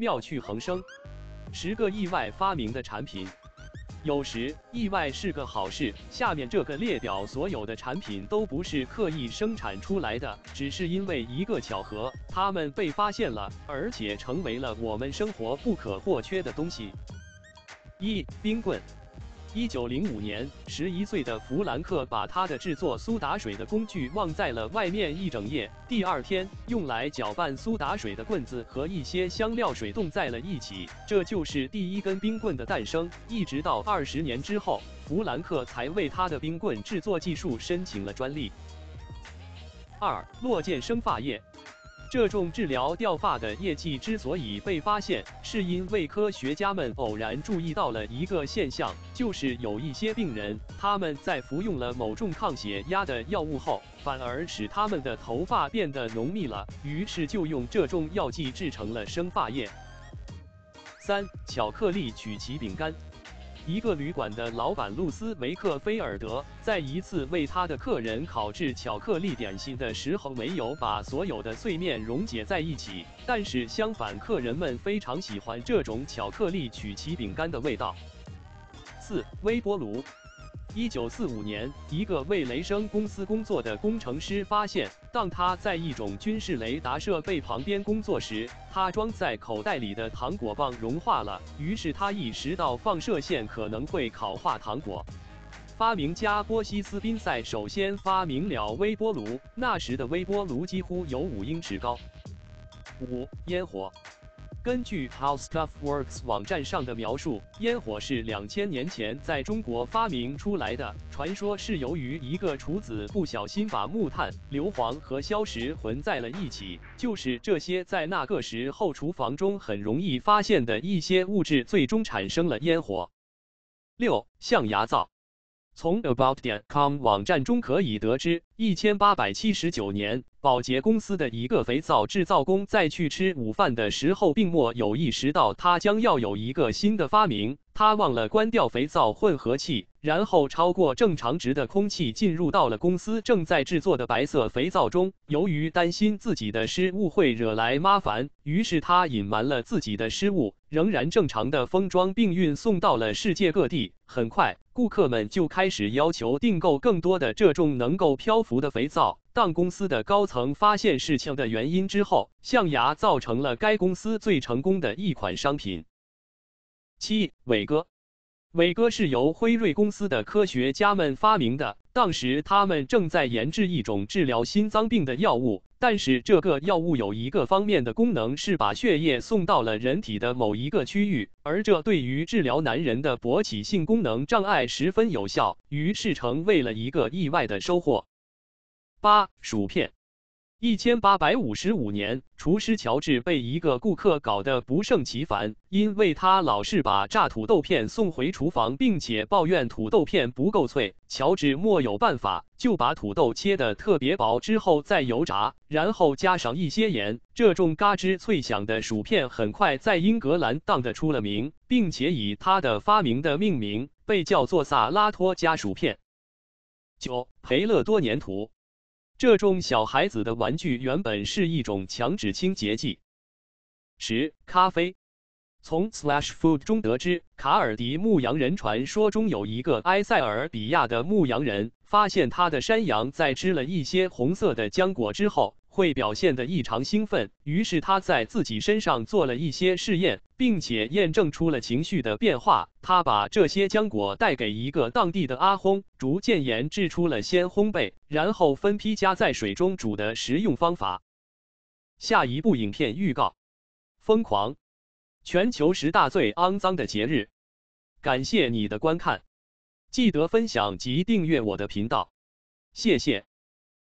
妙趣横生，十个意外发明的产品。有时意外是个好事。下面这个列表所有的产品都不是刻意生产出来的，只是因为一个巧合，它们被发现了，而且成为了我们生活不可或缺的东西。一冰棍。一九零五年，十一岁的弗兰克把他的制作苏打水的工具忘在了外面一整夜。第二天，用来搅拌苏打水的棍子和一些香料水冻在了一起，这就是第一根冰棍的诞生。一直到二十年之后，弗兰克才为他的冰棍制作技术申请了专利。二落健生发液。这种治疗掉发的液剂之所以被发现，是因为科学家们偶然注意到了一个现象，就是有一些病人，他们在服用了某种抗血压的药物后，反而使他们的头发变得浓密了，于是就用这种药剂制成了生发液。三、巧克力曲奇饼干。一个旅馆的老板露丝·梅克菲尔德在一次为他的客人烤制巧克力点心的时候，没有把所有的碎面溶解在一起。但是相反，客人们非常喜欢这种巧克力曲奇饼干的味道。四、微波炉。一九四五年，一个为雷声公司工作的工程师发现，当他在一种军事雷达设备旁边工作时，他装在口袋里的糖果棒融化了。于是他意识到放射线可能会烤化糖果。发明家波西斯宾塞首先发明了微波炉，那时的微波炉几乎有五英尺高。五、烟火。根据 How Stuff Works 网站上的描述，烟火是两千年前在中国发明出来的。传说是由于一个厨子不小心把木炭、硫磺和硝石混在了一起，就是这些在那个时候厨房中很容易发现的一些物质，最终产生了烟火。六、象牙皂。从 About 点 com 网站中可以得知，一千八百七十九年，宝洁公司的一个肥皂制造工在去吃午饭的时候，并没有意识到他将要有一个新的发明。他忘了关掉肥皂混合器，然后超过正常值的空气进入到了公司正在制作的白色肥皂中。由于担心自己的失误会惹来麻烦，于是他隐瞒了自己的失误，仍然正常的封装并运送到了世界各地。很快，顾客们就开始要求订购更多的这种能够漂浮的肥皂。当公司的高层发现事情的原因之后，象牙造成了该公司最成功的一款商品。七伟哥，伟哥是由辉瑞公司的科学家们发明的。当时他们正在研制一种治疗心脏病的药物，但是这个药物有一个方面的功能是把血液送到了人体的某一个区域，而这对于治疗男人的勃起性功能障碍十分有效，于是成为了一个意外的收获。八薯片。一千八百五十五年，厨师乔治被一个顾客搞得不胜其烦，因为他老是把炸土豆片送回厨房，并且抱怨土豆片不够脆。乔治没有办法，就把土豆切得特别薄，之后再油炸，然后加上一些盐。这种嘎吱脆响的薯片很快在英格兰当得出了名，并且以他的发明的命名，被叫做萨拉托加薯片。九，培乐多粘土。这种小孩子的玩具原本是一种强脂清洁剂。十、咖啡。从 Slash Food 中得知，卡尔迪牧羊人传说中有一个埃塞俄比亚的牧羊人，发现他的山羊在吃了一些红色的浆果之后。会表现得异常兴奋，于是他在自己身上做了一些试验，并且验证出了情绪的变化。他把这些浆果带给一个当地的阿訇，逐渐研制出了先烘焙，然后分批加在水中煮的食用方法。下一部影片预告：疯狂，全球十大最肮脏的节日。感谢你的观看，记得分享及订阅我的频道，谢谢。